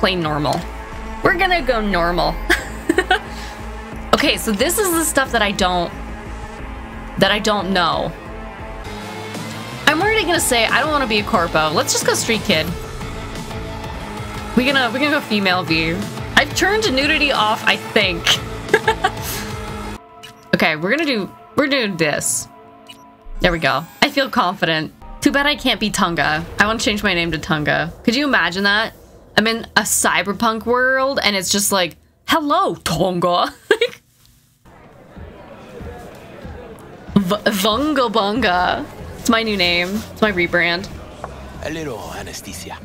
play normal. We're gonna go normal. okay, so this is the stuff that I don't that I don't know. I'm already gonna say I don't want to be a corpo. Let's just go street kid. We gonna we gonna go female V. I've turned nudity off, I think. okay, we're gonna do we're doing this. There we go. I feel confident. Too bad I can't be Tunga. I want to change my name to Tunga. Could you imagine that? I'm in a cyberpunk world and it's just like, hello, Tunga. Vunga Bunga. It's my new name. It's my rebrand. A little anesthesia.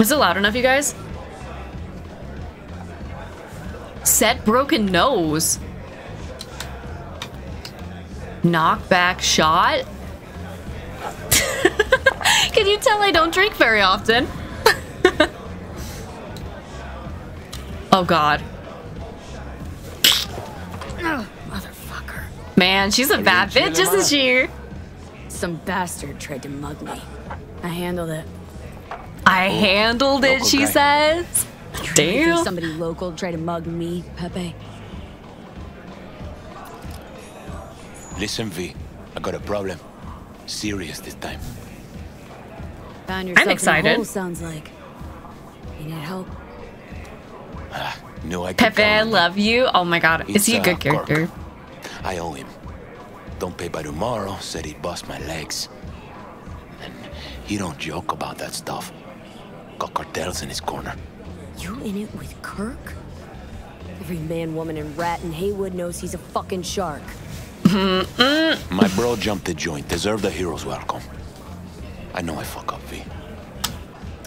Is it loud enough, you guys? Set broken nose. Knockback shot. Can you tell I don't drink very often? Oh god. Ugh, motherfucker. Man, she's a bad bitch, isn't she? Some bastard tried to mug me. I handled it. I handled it, she guy. says. You think Damn. somebody local tried to mug me, Pepe? Listen, V. I got a problem. Serious this time. Found yourself excited. In a hole, sounds like. You need help? No, I Pepe, I love you. Oh my god, is It's, he a uh, good Cork. character? you. I owe him. Don't pay by tomorrow. Said he'd bust my legs. And he don't joke about that stuff. Got cartels in his corner. You in it with Kirk? Every man, woman, and rat in Heywood knows he's a fucking shark. My bro jumped the joint. Deserve the hero's welcome. I know I fuck up, V.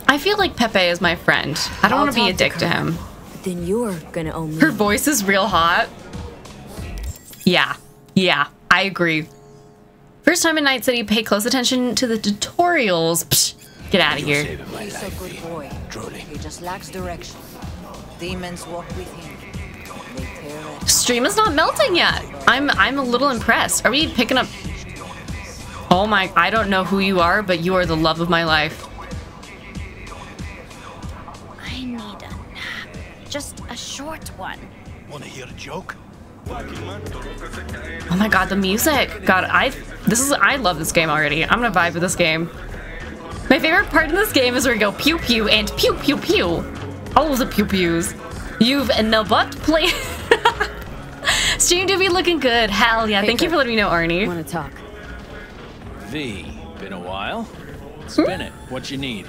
I feel like Pepe is my friend. I don't want to be a talk to dick to Kirk. him. But then you're gonna owe me. Her voice is real hot. Yeah, yeah, I agree. First time in Night City, pay close attention to the tutorials. Psh, get out of here. saving my He's a good boy. Truly. He just lacks direction. Demons walk with him. They tear at Stream is not melting yet. I'm I'm a little impressed. Are we picking up? Oh my! I don't know who you are, but you are the love of my life. Short one. Wanna hear a joke? Oh my god, the music. God, I this is I love this game already. I'm gonna vibe with this game. My favorite part in this game is where you go pew pew and pew pew pew. All of the pew pews. You've no but play. Stream do be looking good. Hell yeah! Hey, Thank you for letting me know, Arnie. Want to talk? V, been a while. Hmm? Spin it. What you need?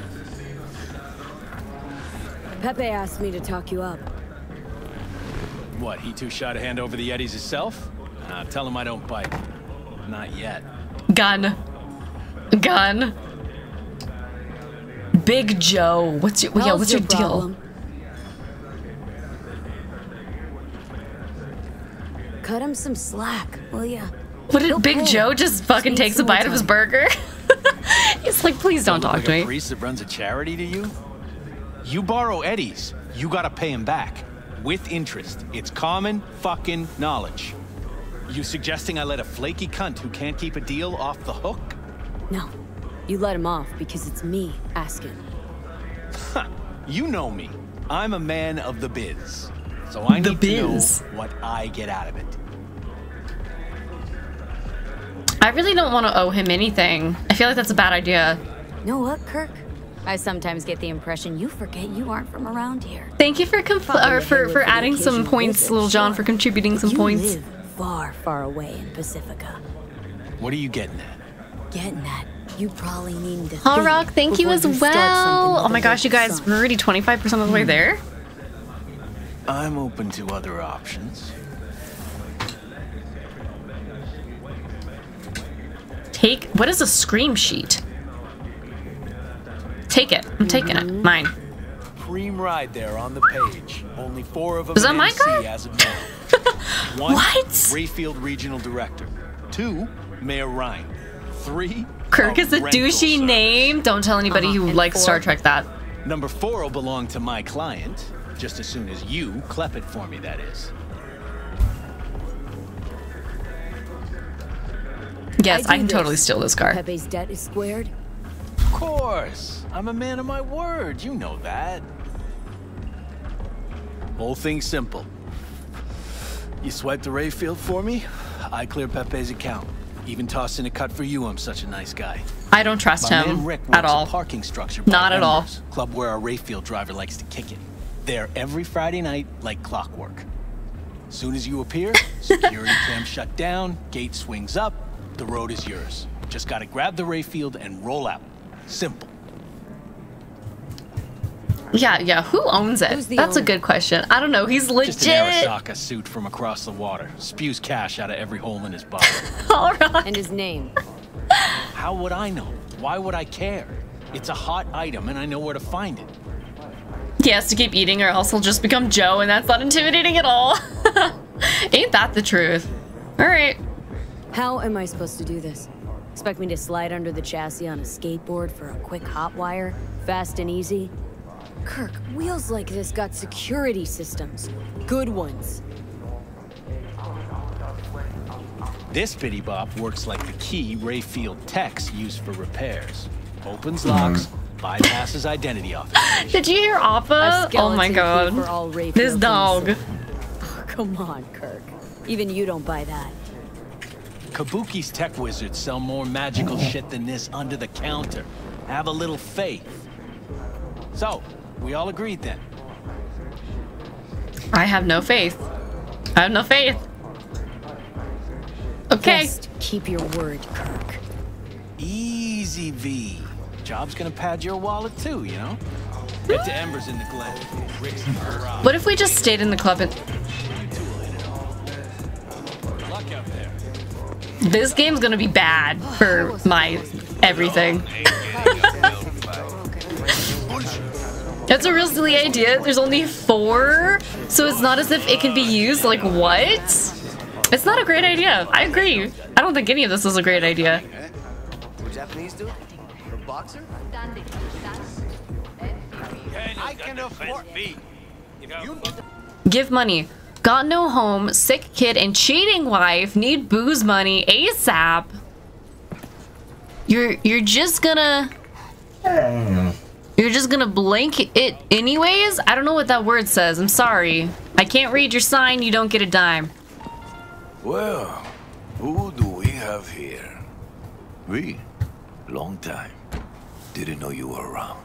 Pepe asked me to talk you up. What, he too shy to hand over the eddies himself? Uh, tell him I don't bite. Not yet. Gun. Gun. Big Joe. What's your yeah? What's your, deal? Cut him some slack, will ya? What did Big pay. Joe just fucking Need takes a some more bite of his burger? He's like, please don't talk like to a me. priest that runs a charity to you? You borrow Eddie's, you gotta pay him back. With interest. It's common fucking knowledge. You suggesting I let a flaky cunt who can't keep a deal off the hook? No. You let him off because it's me asking. You know me. I'm a man of the biz. So I The need biz. to know what I get out of it. I really don't want to owe him anything. I feel like that's a bad idea. Know what, Kirk? I sometimes get the impression you forget you aren't from around here. Thank you for uh, or for, for for adding some points, visit, Little John, sure. for contributing some you points. live far, far away in Pacifica. What are you getting at? Getting that, you probably need to Hall Rock, thank you as start well. Oh my gosh, you guys, sun. we're already 25% of the way there. I'm open to other options. Take, what is a scream sheet? Take it. I'm taking it. Mine. Cream ride there on the page. Only four of them Was that in my NC car? as of now. One, What? Rayfield Regional Director. Two, Mayor Ryan. Three, Kirk is a rental douchey service. name. Don't tell anybody Uh-huh, who and likes Star? Trek that. Number four will belong to my client, just as soon as you clep it for me, that is. Yes, I I, can this. totally steal this car. Pepe's debt is squared. Course. I'm a man of my word. You know that. Whole thing's simple. You swipe the Rayfield for me, I clear Pepe's account. Even toss in a cut for you, I'm such a nice guy. I don't trust My him at all. parking structure. Not at all. Club where our Rayfield driver likes to kick it. There every Friday night, like clockwork. Soon as you appear, security cam shut down, gate swings up, the road is yours. Just gotta grab the Rayfield and roll out. Simple. Yeah, yeah. Who owns it? Who's the That's a good question. I don't know. He's legit. Just an Arasaka suit from across the water. Spews cash out of every hole in his body. All right. And his name. How would I know? Why would I care? It's a hot item and I know where to find it. He has to keep eating or else he'll just become Joe, and that's not intimidating at all. Ain't that the truth? All right. How am I supposed to do this? Expect me to slide under the chassis on a skateboard for a quick hot wire? Fast and easy? Kirk, wheels like this got security systems. Good ones. This bitty bop works like the key Rayfield techs use for repairs. Opens locks, mm. bypasses identity authentication. Did you hear A Appa? Oh my god. for all Rayfields This dog. the city. Oh, come on, Kirk. Even you don't buy that. Kabuki's tech wizards sell more magical shit than this under the counter. Have a little faith. So, we all agreed then. I have no faith. I have no faith. Okay. Just keep your word, Kirk. Easy V. Job's gonna pad your wallet too, you know? Get to Embers in the Glen. Rick's in. What if we just stayed in the club and this game's gonna be bad for my everything. That's a real silly idea. There's only four, so it's not as if it can be used. Like, what? It's not a great idea. I agree. I don't think any of this is a great idea. Japanese do? A boxer? I can afford. Give money. Got no home, sick kid, and cheating wife need booze money ASAP. You're you're just gonna hmm. You're just gonna blink it anyways? I don't know what that word says. I'm sorry. I can't read your sign, you don't get a dime. Well, who do we have here? We? Long time. Didn't know you were around.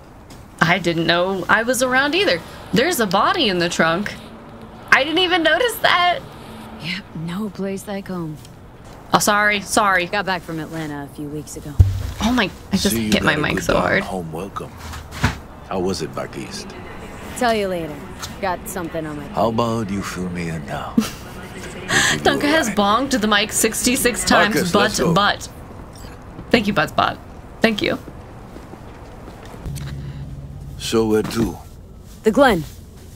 I didn't know I was around either. There's a body in the trunk. I didn't even notice that. Yep, no place like home. Oh, sorry, sorry. Got back from Atlanta a few weeks ago. Oh my, I just See, hit my got a mic good so down hard. Home welcome. How was it back east? Tell you later. Got something on my How about you fill me in now? Dunka has bonked the mic 66 times, Marcus, but, but. Thank you, Buzzbot. Thank you. So where to? The Glen.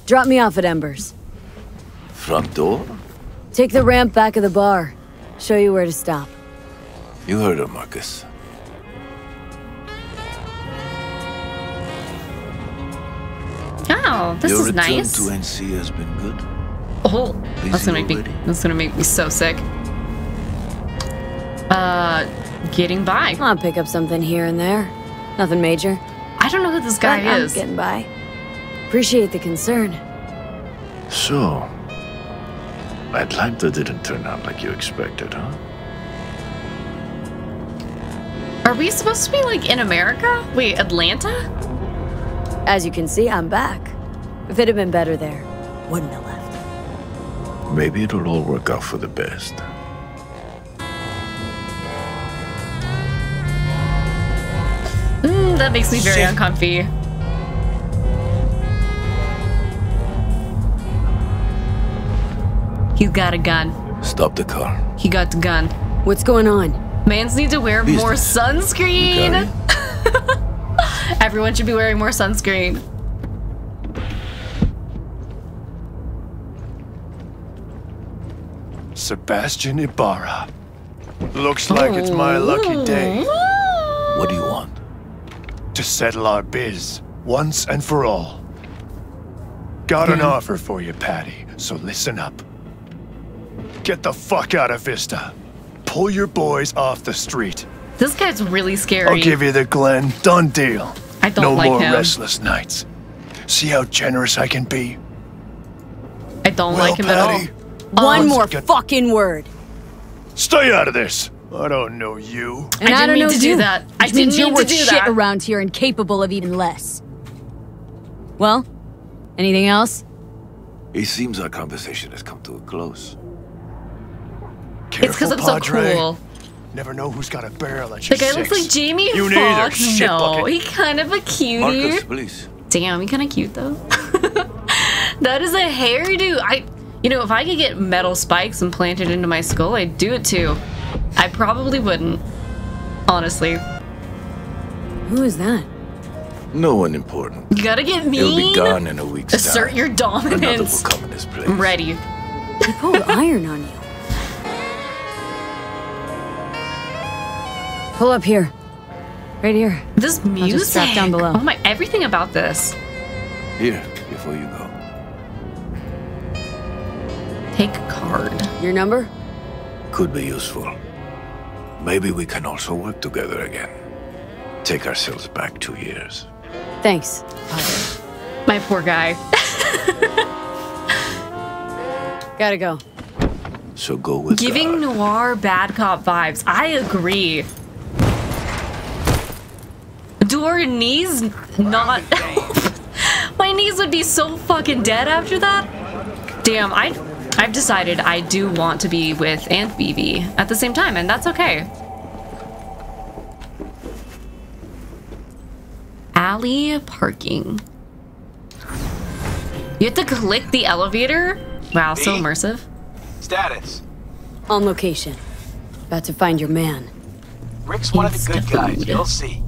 Drop me off at Embers. Front door? Take the ramp back of the bar. Show you where to stop. You heard her, Marcus. Oh, this Your is return nice. to NC has been good. Oh, that's gonna Busy make me, that's gonna make me so sick. Uh, getting by. I'll pick up something here and there. Nothing major. I don't know who this guy but I'm is. getting by. Appreciate the concern. So, Atlanta didn't turn out like you expected, huh? Are we supposed to be like in America? Wait, Atlanta? As you can see, I'm back. If it had been better there, wouldn't have left. Maybe it'll all work out for the best. Mm, that makes me very Shit. uncomfy. Got a gun. Stop the car. He got the gun. What's going on? Mans need to wear more sunscreen. Everyone should be wearing more sunscreen. Sebastian Ibarra. Looks like it's my lucky day What do you want? to settle our biz once and for all. Got an offer for you, Patty, so listen up. Get the fuck out of Vista. Pull your boys off the street. This guy's really scary. I'll give you the Glen. Done deal. I don't no like him. No more him. restless nights. See how generous I can be? I don't well, like him at all. One more get- fucking word. Stay out of this. I don't know you. And I didn't don't mean know to do that. I which means didn't you're mean to worth do shit that. around here and capable of even less. Well, anything else? It seems our conversation has come to a close. Careful, It's because I'm so Padre. cool. Never know who's got a barrel at The your guy looks like Jamie You neither, Foxx. shit No, bucket. he kind of a cutie. Marcus, please. Damn, he kind of cute though. that is a hairdo. I, you know, if I could get metal spikes implanted into my skull, I'd do it too. I probably wouldn't, honestly. Who is that? No one important. You gotta get me. He'll be gone in a week's Assert time. your Another will come in this place. I'm ready. He pulled iron on you. Pull up here. Right here. This music. I'll strap down below. Oh my! Everything about this. Here, before you go. Take a card. Your number? Could be useful. Maybe we can also work together again. Take ourselves back two years. Thanks. My poor guy. Gotta go. So go with Giving God. noir bad cop vibes. I agree. Do our knees not? My knees would be so fucking dead after that. Damn, I, I've decided I do want to be with Aunt BB at the same time, and that's okay. Alley parking. You have to click the elevator? Wow, so immersive. Status. On location. About to find your man. Rick's one of the good guys. You'll see.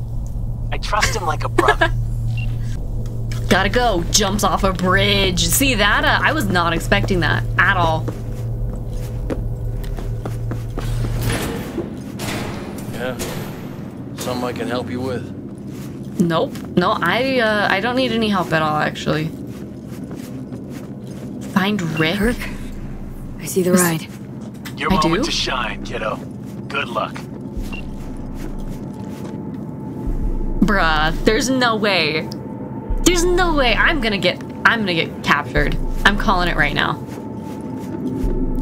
I trust him like a brother. Gotta go. Jumps off a bridge. See that? Uh, I was not expecting that at all. Yeah. Something I can help you with. Nope. No, I uh, I don't need any help at all. Actually. Find Rick. Kirk? I see the ride. Your I moment do? to shine, kiddo. Good luck. Bruh, there's no way. There's no way I'm gonna get I'm gonna get captured. I'm calling it right now.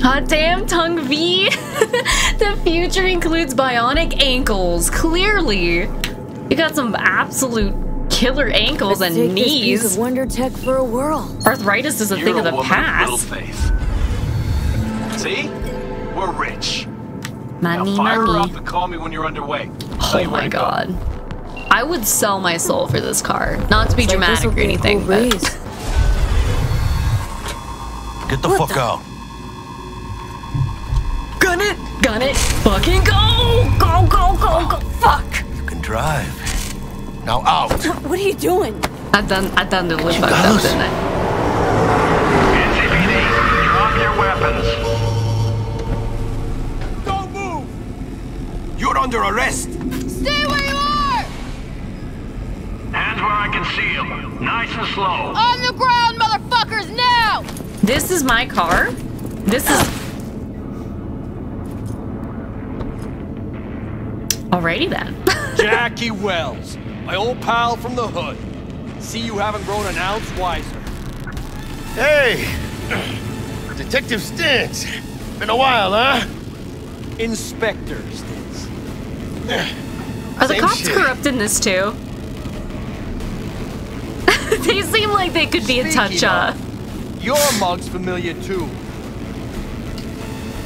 Hot damn, Tongue V! the future includes bionic ankles. Clearly. You got some absolute killer ankles Let's and take this piece knees. of wonder tech for a whirl. Arthritis is a You're thing of the woman of little past. faith. See? We're rich. Money, now fire her money. up and call me when you're underway. Oh my god. go. God. I would sell my soul for this car. Not to be Like, dramatic this'll or anything, cool but breeze. Get the What fuck the- out. gun it, gun it, fucking go, go, go, go, go. Fuck. You can drive. Now out. What are you doing? I done, I done the live fucked up, didn't I? NCPD, drop your weapons. Don't move! You're under arrest. Them. Nice and slow. On the ground, motherfuckers, now! This is my car. This is. Alrighty then. Jackie Wells, my old pal from the hood. See you haven't grown an ounce wiser. Hey! Detective Stintz! Been a while, huh? Inspector Stitz. Are the Same cops shit. corrupt in this too? they seem like they could be a touch. Speaking Uh, Your mug's familiar too.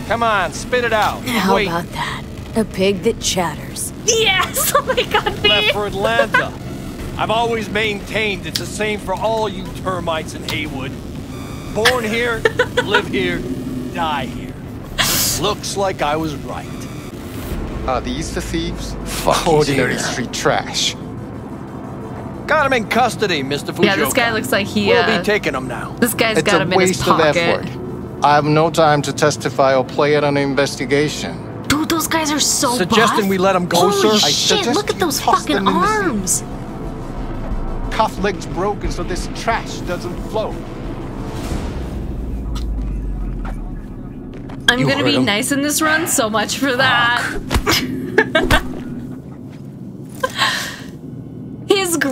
Come on, spit it out. I'm How waiting. about that? A pig that chatters. yes! Oh my god, Left me! for Atlanta. I've always maintained it's the same for all you termites in Heywood. Born here, live here, die here. Looks like I was right. Are these the thieves? Fuck, Ordinary he's street trash. Got him in custody, Mr. Fujioka. Yeah, this guy looks like he. We'll Uh, be taking him now. this guy's It's got a him in his pocket. It's a waste of effort. I have no time to testify or play at an investigation. Dude, those guys are so Suggesting buff. we let 'em go, Holy sir? I shit! suggest Look at those fucking them in the sea. arms. Cuff legs broken so this trash doesn't flow. I'm You gonna be him. nice in this run. So much for that.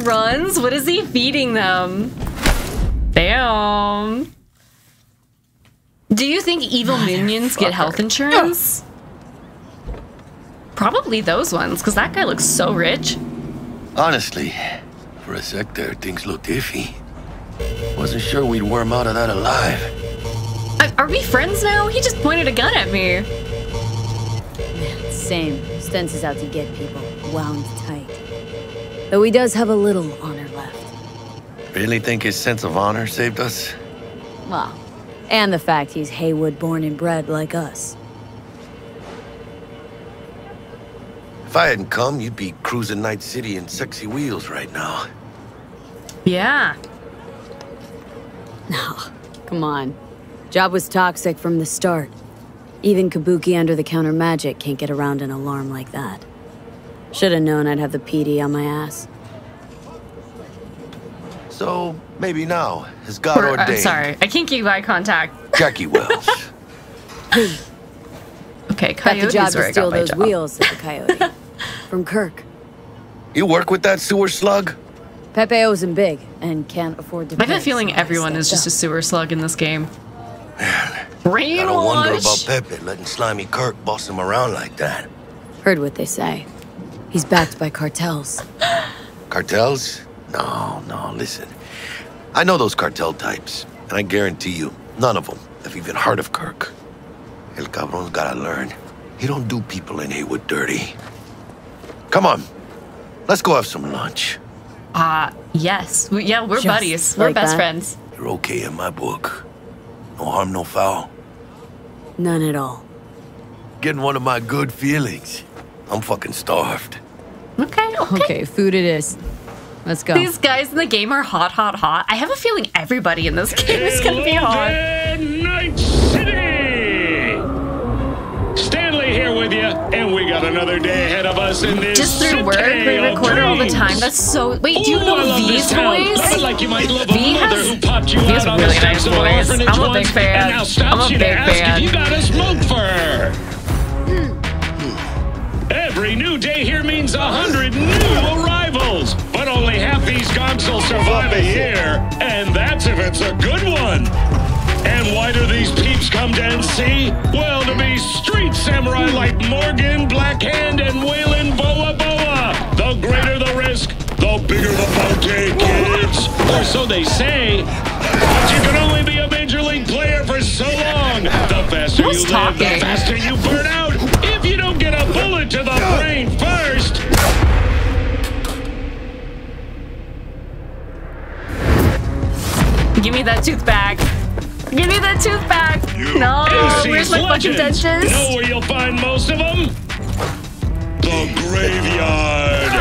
grunts? What is he feeding them? Damn. Do you think evil minions get health insurance? Probably those ones, because that guy looks so rich. Honestly, for a sec there, things looked iffy. Wasn't sure we'd worm out of that alive. Uh, Are we friends now? He just pointed a gun at me. Same. Stens is out to get people wound tight. Though he does have a little honor left. Really think his sense of honor saved us? Well, and the fact he's Heywood born and bred like us. If I hadn't come, you'd be cruising Night City in sexy wheels right now. Yeah. No, come on. Job was toxic from the start. Even Kabuki under the counter magic can't get around an alarm like that. Should have known I'd have the PD on my ass. So, maybe now, as God Or- ordained, I'm sorry. I can't keep eye contact. Jackie Wells. Okay, Got the job where to steal those job. wheels, said the coyote. From Kirk. you work with that sewer slug? Pepe owes him big and can't afford to I have pay, a feeling so everyone is stepped just a sewer slug in this game. i don't wonder about Pepe letting slimy Kirk boss him around like that. Heard what they say. He's backed by cartels. Cartels? No, no, listen. I know those cartel types, and I guarantee you, none of them have even heard of Kirk. El cabron's gotta learn. He don't do people in Heywood dirty. Come on, let's go have some lunch. Uh, yes. We, yeah, we're Just buddies. We're best that? friends. You're okay in my book. No harm, no foul. None at all. Getting one of my good feelings. I'm fucking starved. Okay, okay. Okay, food it is. Let's go. These guys in the game are hot, hot, hot. I have a feeling everybody in this game is gonna be hot. Night City! Stanley here with you, and we got another day ahead of us in this Just through work, city we of record all the time. That's so. Wait, do you know I love this V's voice? Not like you might love a V has- who popped you V has out a on really the nice of voice. I'm a big once, fan. And now stops I'm a you big fan. you got a smoke new day here means a hundred new arrivals, but only half these gonks will survive a year, and that's if it's a good one. And why do these peeps come to NC? Well, to be street samurai like Morgan, Blackhand, and Weyland Boa-Boa. The greater the risk, the bigger the bounty, kids. Or so they say. But you can only be a major league player for so long. The faster Who's you live, the faster you burn out. If you don't get a bullet to the brain first. Give me that tooth back. Give me that tooth back. No, NC's where's my fucking legends. dentist? Know where you'll find most of them? The graveyard.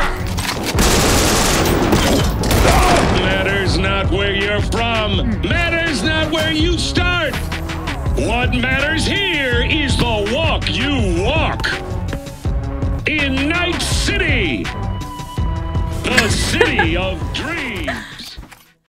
Matters not where you're from. Matters not where you start. What matters here is the walk you walk. In Night City. The city of dreams.